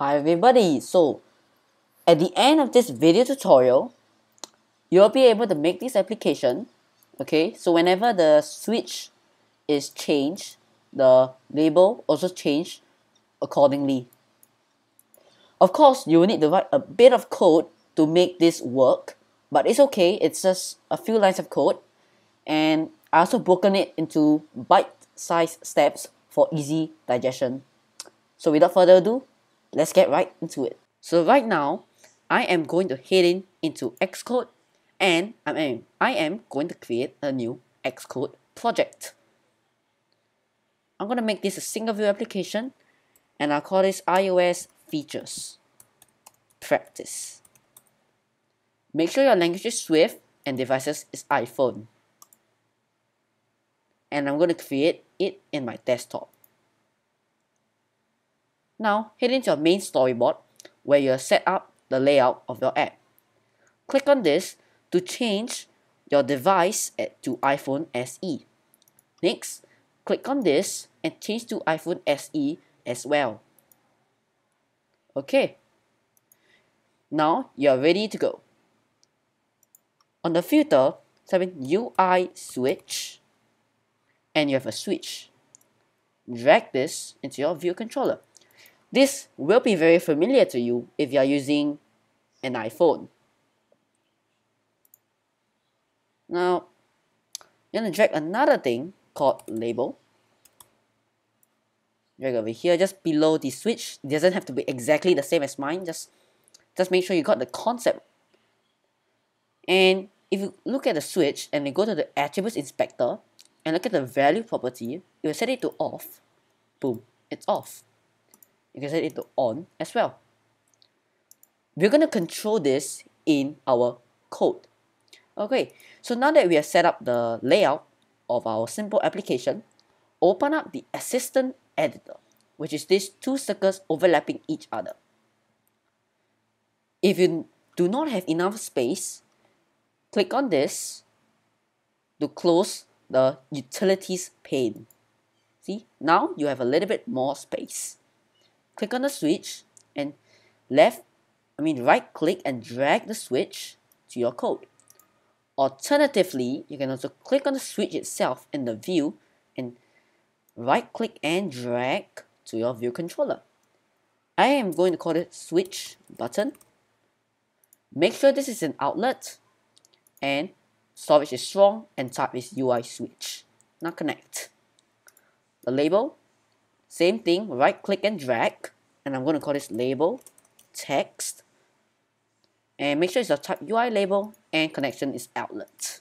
Hi everybody, so at the end of this video tutorial, you'll be able to make this application, okay? So whenever the switch is changed, the label also change accordingly. Of course, you will need to write a bit of code to make this work, but it's okay, it's just a few lines of code. And I also broken it into bite-sized steps for easy digestion. So without further ado, let's get right into it. So right now, I am going to head in into Xcode and I am, I am going to create a new Xcode project. I'm going to make this a single view application and I'll call this iOS features practice. Make sure your language is Swift and devices is iPhone. And I'm going to create it in my desktop. Now, head into your main storyboard where you set up the layout of your app. Click on this to change your device to iPhone SE. Next, click on this and change to iPhone SE as well. Okay. Now you are ready to go. On the filter, in UI switch and you have a switch. Drag this into your view controller. This will be very familiar to you if you are using an iPhone. Now, you're going to drag another thing called label. Drag over here, just below the switch. It doesn't have to be exactly the same as mine. Just, just make sure you got the concept. And if you look at the switch and you go to the attributes inspector and look at the value property, you will set it to off. Boom, it's off you can set it to on as well. We're going to control this in our code. Okay, so now that we have set up the layout of our simple application, open up the assistant editor, which is these two circles overlapping each other. If you do not have enough space, click on this to close the utilities pane. See, now you have a little bit more space click on the switch and left, I mean right click and drag the switch to your code. Alternatively, you can also click on the switch itself in the view and right click and drag to your view controller. I am going to call it switch button. Make sure this is an outlet and storage is strong and type is UI switch. Now connect. The label same thing, right click and drag, and I'm going to call this label text. And make sure it's a type UI label and connection is outlet.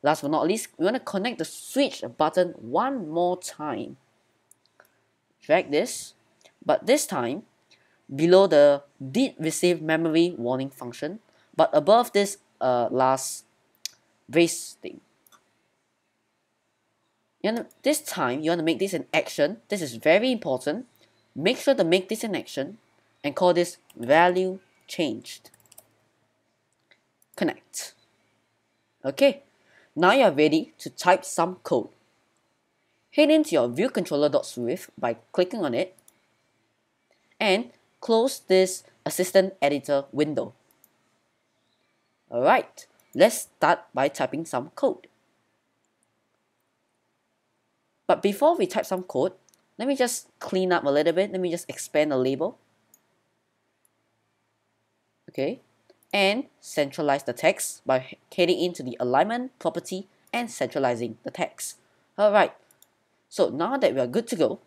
Last but not least, we want to connect the switch button one more time. Drag this, but this time below the did receive memory warning function, but above this uh, last brace thing you want to, this time you want to make this an action. This is very important. Make sure to make this an action and call this value changed. Connect. Okay. Now you're ready to type some code. Head into your view controller.swift by clicking on it and close this assistant editor window. Alright. Let's start by typing some code but before we type some code, let me just clean up a little bit. Let me just expand the label. Okay. And centralize the text by heading into the alignment property and centralizing the text. Alright. So now that we are good to go,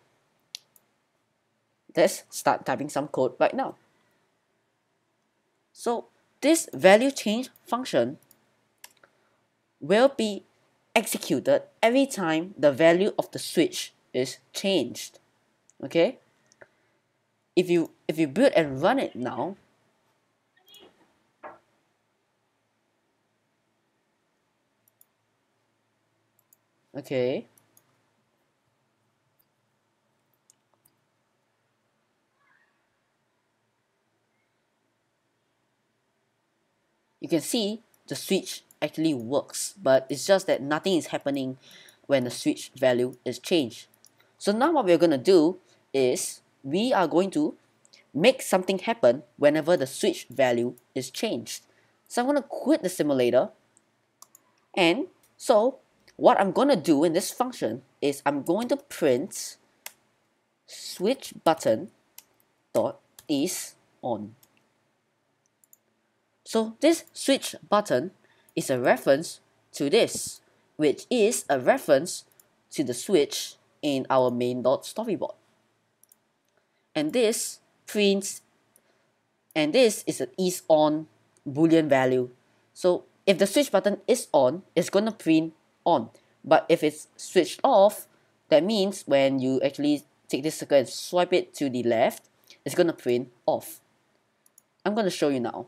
let's start typing some code right now. So this value change function will be executed every time the value of the switch is changed. Okay? If you if you build and run it now okay? You can see the switch actually works but it's just that nothing is happening when the switch value is changed so now what we're going to do is we are going to make something happen whenever the switch value is changed. So I'm going to quit the simulator. And so what I'm going to do in this function is I'm going to print switch button dot is on. So this switch button is a reference to this, which is a reference to the switch in our main.storyboard. And this prints, and this is an is on boolean value. So if the switch button is on, it's to print on. But if it's switched off, that means when you actually take this circle and swipe it to the left, it's to print off. I'm to show you now.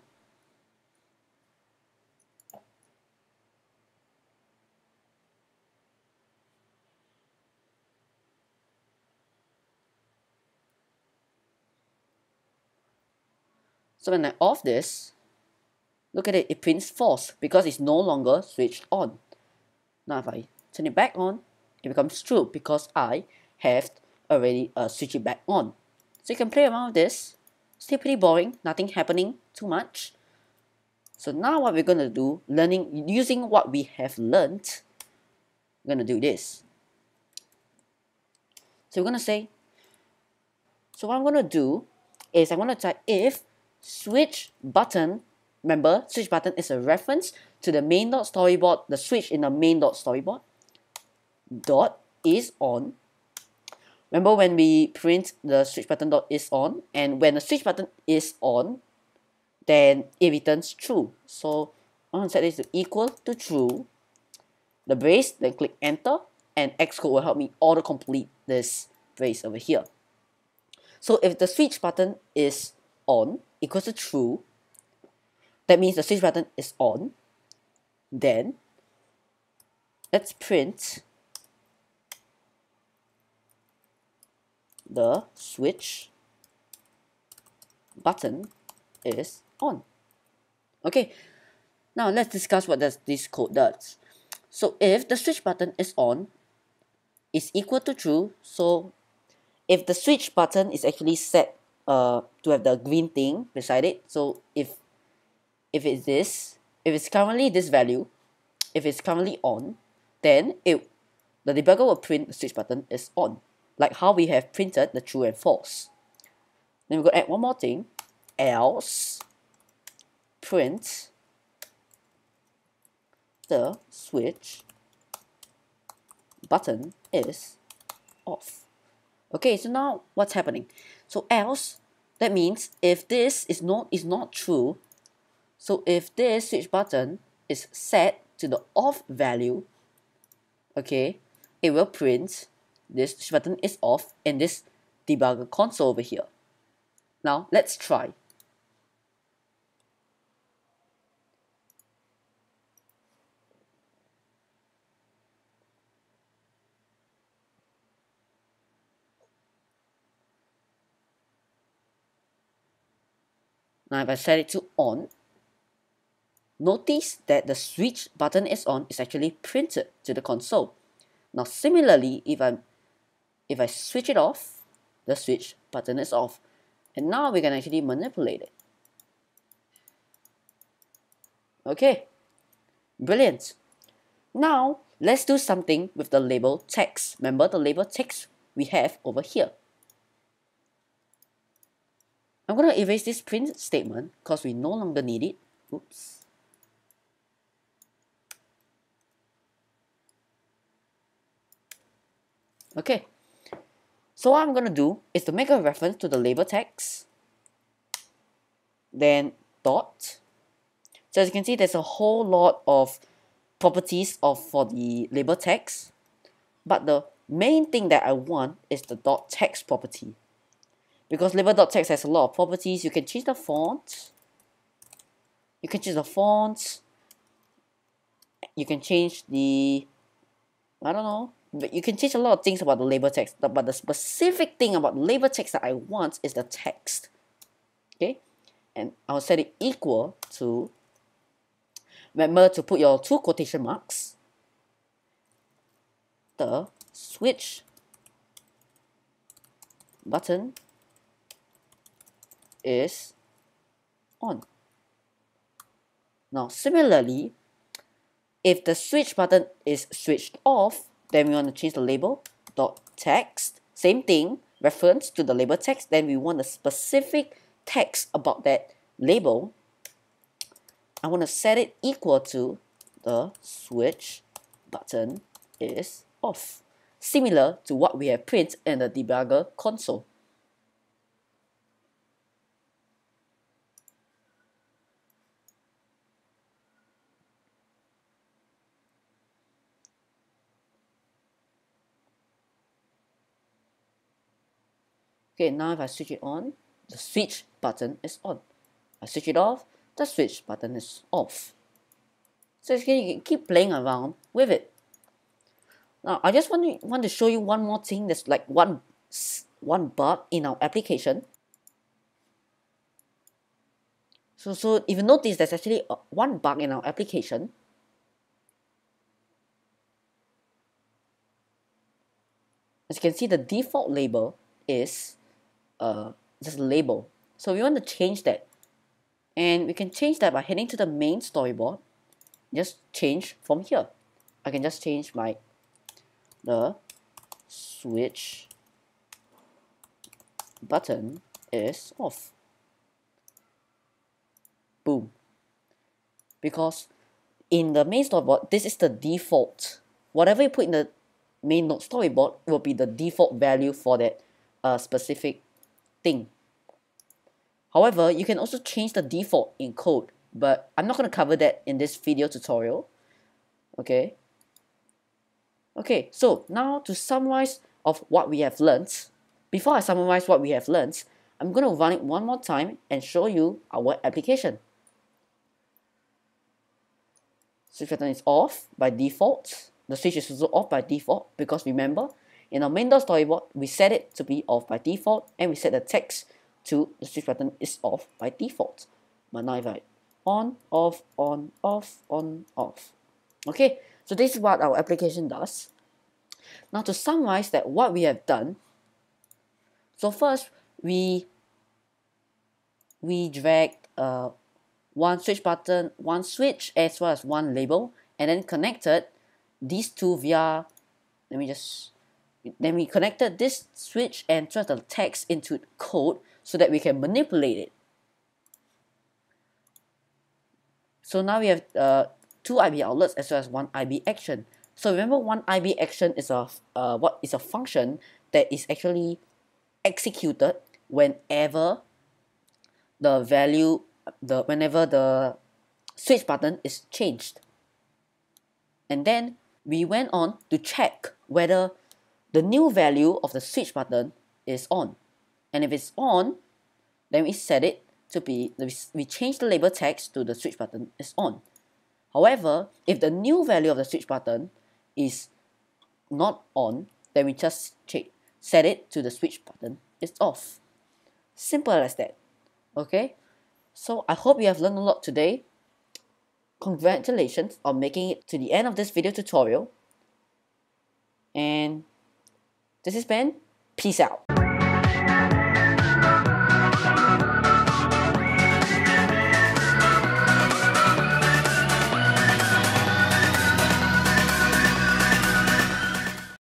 So when I off this, look at it, it prints false because it's no longer switched on. Now if I turn it back on, it becomes true because I have already uh, switched it back on. So you can play around with this. Still pretty boring, nothing happening too much. So now what we're going to do, learning using what we have learned, we're going to do this. So we're going to say, so what I'm going to do is I'm going to type if switch button, remember, switch button is a reference to the main.storyboard, the switch in the main.storyboard, dot is on. Remember when we print the switch button dot is on, and when the switch button is on, then it returns true. So I'm to set this to equal to true, the brace, then click enter, and Xcode will help me auto complete this brace over here. So if the switch button is on, equals to true, that means the switch button is on, then let's print the switch button is on. Okay, now let's discuss what does this code does. So if the switch button is on, is equal to true, so if the switch button is actually set uh, to have the green thing beside it. So if if it's this, if it's currently this value, if it's currently on, then it the debugger will print the switch button is on, like how we have printed the true and false. Then we're to add one more thing, else print the switch button is off. Okay, so now what's happening? So else, that means if this is not is not true, so if this switch button is set to the off value, okay, it will print this switch button is off in this debugger console over here. Now let's try. Now if I set it to on, notice that the switch button is on is actually printed to the console. Now similarly, if I if I switch it off, the switch button is off. And now we can actually manipulate it. Okay, brilliant. Now, let's do something with the label text. Remember the label text we have over here. I'm going to erase this print statement because we no longer need it. Oops. Okay. So what I'm going to do is to make a reference to the label text. Then dot. So as you can see, there's a whole lot of properties of for the label text. But the main thing that I want is the dot text property because label.text has a lot of properties. You can change the font. You can change the font. You can change the, I don't know, but you can change a lot of things about the label text. But the specific thing about the label text that I want is the text. Okay, and I'll set it equal to, remember to put your two quotation marks, the switch button is on. Now, similarly, if the switch button is switched off, then we want to change the label dot text. Same thing, reference to the label text. Then we want a specific text about that label. I want to set it equal to the switch button is off. Similar to what we have printed in the debugger console. Okay, now if I switch it on, the switch button is on. I switch it off, the switch button is off. So you can keep playing around with it. Now, I just want to, want to show you one more thing that's like one, one bug in our application. So, so if you notice, there's actually one bug in our application. As you can see, the default label is uh, just label. So we want to change that. And we can change that by heading to the main storyboard. Just change from here. I can just change my the switch button is off. Boom. Because in the main storyboard, this is the default. Whatever you put in the main storyboard will be the default value for that uh, specific thing. However, you can also change the default in code, but I'm not going to cover that in this video tutorial. Okay. Okay, so now to summarize of what we have learned, before I summarize what we have learned, I'm going to run it one more time and show you our application. Switch button is off by default. The switch is also off by default because remember, in our main storyboard, we set it to be off by default and we set the text to the switch button is off by default. But now if I on, off, on, off, on, off. Okay, so this is what our application does. Now to summarize that what we have done, so first we we drag uh, one switch button, one switch as well as one label and then connected these two via, let me just then we connected this switch and turned the text into code so that we can manipulate it. So now we have uh, two IB outlets as well as one IB action. So remember one IB action is a uh, what is a function that is actually executed whenever the value the whenever the switch button is changed. And then we went on to check whether the new value of the switch button is on. And if it's on, then we set it to be, we change the label text to the switch button is on. However, if the new value of the switch button is not on, then we just set it to the switch button is off. Simple as that. Okay? So I hope you have learned a lot today. Congratulations on making it to the end of this video tutorial. And this is Benn. Peace out.